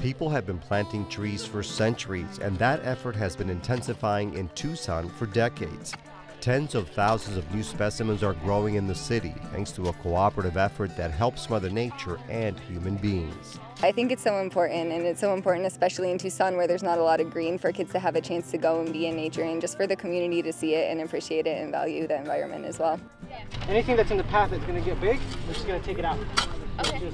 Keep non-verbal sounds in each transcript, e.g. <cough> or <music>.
People have been planting trees for centuries, and that effort has been intensifying in Tucson for decades. Tens of thousands of new specimens are growing in the city thanks to a cooperative effort that helps Mother Nature and human beings. I think it's so important, and it's so important, especially in Tucson where there's not a lot of green, for kids to have a chance to go and be in nature and just for the community to see it and appreciate it and value the environment as well. Anything that's in the path that's going to get big, we're just going to take it out. Okay.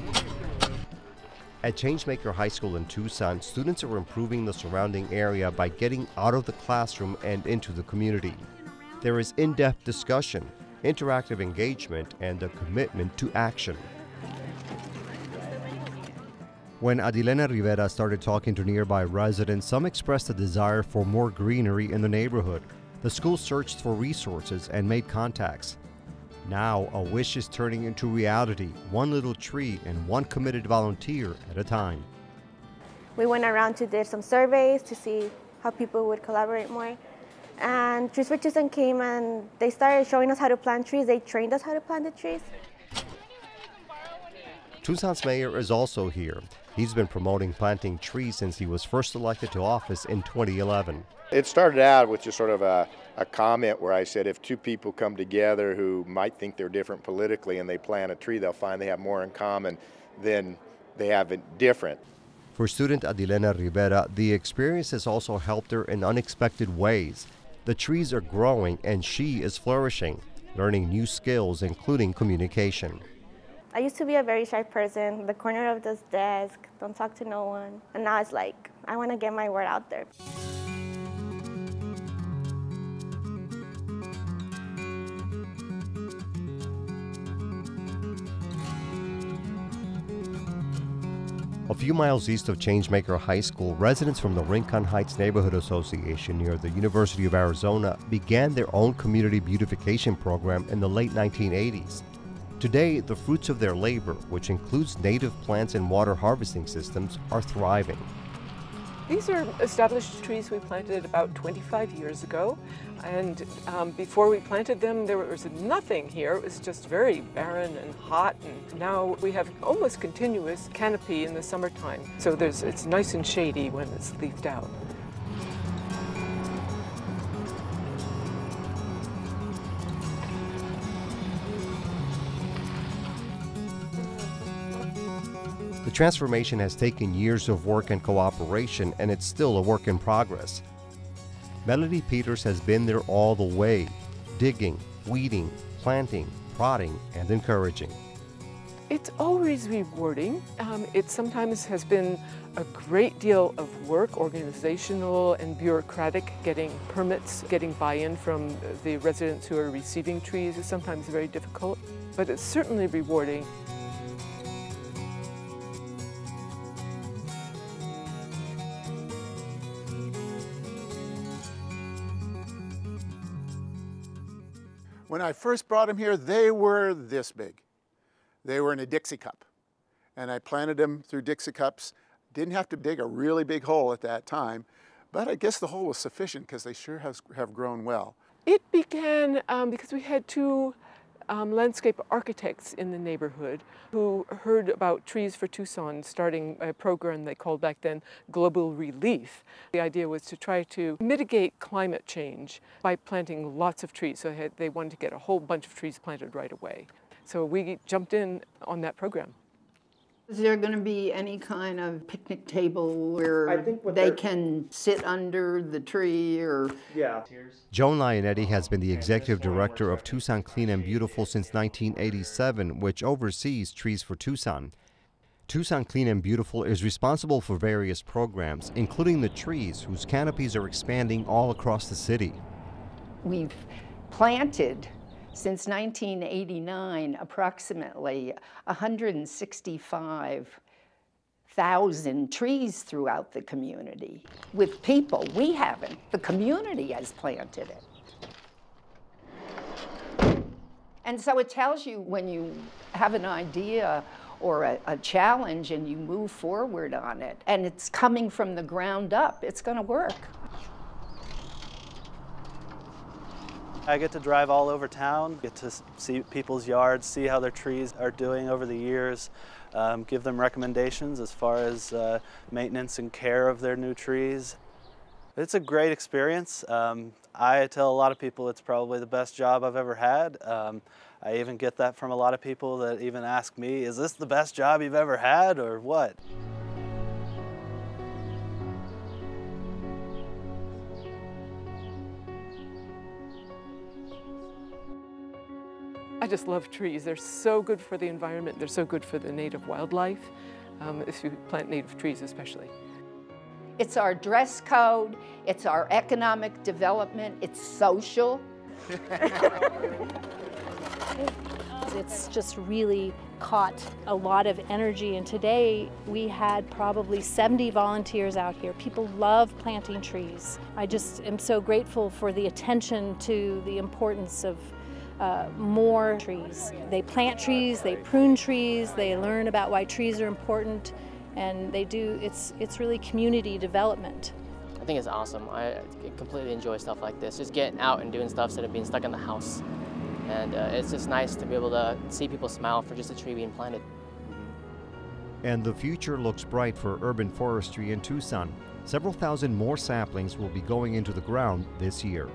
At Changemaker High School in Tucson, students are improving the surrounding area by getting out of the classroom and into the community. There is in depth discussion, interactive engagement, and a commitment to action. When Adilena Rivera started talking to nearby residents, some expressed a desire for more greenery in the neighborhood. The school searched for resources and made contacts. Now, a wish is turning into reality, one little tree and one committed volunteer at a time. We went around to do some surveys to see how people would collaborate more. And Trees for Tucson came and they started showing us how to plant trees. They trained us how to plant the trees. Tucson's mayor is also here. He's been promoting planting trees since he was first elected to office in 2011. It started out with just sort of a, a comment where I said if two people come together who might think they're different politically and they plant a tree, they'll find they have more in common than they have it different. For student Adilena Rivera, the experience has also helped her in unexpected ways. The trees are growing and she is flourishing, learning new skills, including communication. I used to be a very shy person, the corner of this desk, don't talk to no one. And now it's like, I want to get my word out there. A few miles east of Changemaker High School, residents from the Rincon Heights Neighborhood Association near the University of Arizona began their own community beautification program in the late 1980s. Today, the fruits of their labor, which includes native plants and water harvesting systems, are thriving. These are established trees we planted about 25 years ago. And um, before we planted them, there was nothing here. It was just very barren and hot. And now we have almost continuous canopy in the summertime. So there's, it's nice and shady when it's leafed out. Transformation has taken years of work and cooperation, and it's still a work in progress. Melody Peters has been there all the way, digging, weeding, planting, prodding, and encouraging. It's always rewarding. Um, it sometimes has been a great deal of work, organizational and bureaucratic, getting permits, getting buy-in from the residents who are receiving trees is sometimes very difficult, but it's certainly rewarding. When I first brought them here, they were this big. They were in a Dixie cup. And I planted them through Dixie cups. Didn't have to dig a really big hole at that time, but I guess the hole was sufficient because they sure has, have grown well. It began um, because we had two um, landscape architects in the neighborhood who heard about Trees for Tucson starting a program they called back then Global Relief. The idea was to try to mitigate climate change by planting lots of trees. So they, they wanted to get a whole bunch of trees planted right away. So we jumped in on that program. Is there going to be any kind of picnic table where they can sit under the tree or? Yeah. Joan Lionetti has been the executive director of Tucson Clean and Beautiful since 1987, which oversees Trees for Tucson. Tucson Clean and Beautiful is responsible for various programs, including the trees, whose canopies are expanding all across the city. We've planted since 1989, approximately 165,000 trees throughout the community. With people, we haven't. The community has planted it. And so it tells you when you have an idea or a, a, challenge and you move forward on it and it's coming from the ground up, it's going to work. I get to drive all over town, get to see people's yards, see how their trees are doing over the years, um, give them recommendations as far as uh, maintenance and care of their new trees. It's a great experience. Um, I tell a lot of people it's probably the best job I've ever had. Um, I even get that from a lot of people that even ask me, is this the best job you've ever had or what? I just love trees. They're so good for the environment. They're so good for the native wildlife, um, if you plant native trees especially. It's our dress code, it's our economic development, it's social. <laughs> it's just really caught a lot of energy and today we had probably 70 volunteers out here. People love planting trees. I just am so grateful for the attention to the importance of uh, more trees. They plant trees, they prune trees, they learn about why trees are important, and they do, it's, it's really community development. I think it's awesome. I completely enjoy stuff like this, just getting out and doing stuff instead of being stuck in the house. And uh, it's just nice to be able to see people smile for just a tree being planted. And the future looks bright for urban forestry in Tucson. Several thousand more saplings will be going into the ground this year.